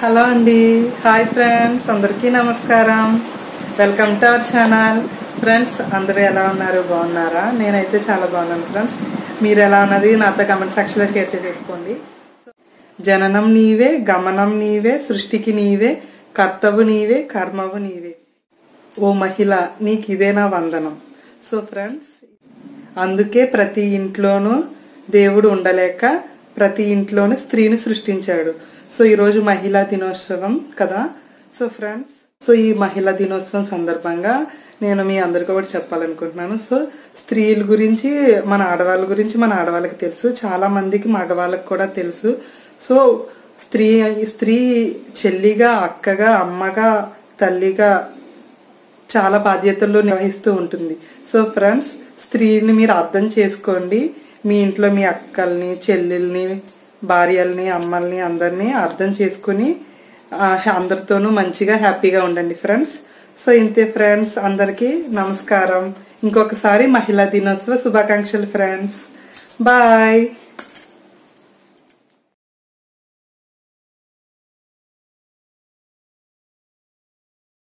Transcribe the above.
Hello అండి. Hi friends అందరికీ నమస్కారం. Welcome to our channel. Friends అందరూ ఎలా ఉన్నారు? బాగున్నారా? నేనైతే చాలా బాగున్నాను ఫ్రెండ్స్. మీరు ఎలా ఉన్నది? నాతో కమెంట్ సెక్షన్లో షేర్ చేసేసుకోండి. జననం నీవే గమనం నీవే సృష్టికి నీవే కర్తవు నీవే కర్మవు నీవే. ఓ మహిళ నీకు ఇదే నా వందనం. సో ఫ్రెండ్స్ అందుకే ప్రతి ఇంట్లోనూ దేవుడు ఉండలేక ప్రతి ఇంట్లోనే స్త్రీని సృష్టించాడు. సో ఈరోజు మహిళా దినోత్సవం కదా. సో ఫ్రెండ్స్ సో ఈ మహిళా దినోత్సవం సందర్భంగా నేను మీ అందరికీ కూడా చెప్పాలనుకుంటున్నాను. సో స్త్రీల గురించి మన ఆడవాళ్ళ గురించి మన ఆడవాళ్ళకి తెలుసు. చాలా మందికి మగవాళ్ళకి కూడా తెలుసు. సో స్త్రీ స్త్రీ చెల్లిగా అక్కగా అమ్మగా తల్లిగా చాలా బాధ్యతల్లో నిర్వహిస్తూ ఉంటుంది. సో ఫ్రెండ్స్ స్త్రీని మీరు అర్థం చేసుకోండి. మీ ఇంట్లో మీ అక్కల్ని చెల్లెల్ని భార్యల్ని అమ్మల్ని అందరినీ అర్థం చేసుకుని అందరితోనూ మంచిగా హ్యాపీగా ఉండండి ఫ్రెండ్స్. సో ఇంతే ఫ్రెండ్స్ అందరికీ నమస్కారం. ఇంకొకసారి మహిళా దినోత్సవ శుభాకాంక్షలు ఫ్రెండ్స్. బాయ్.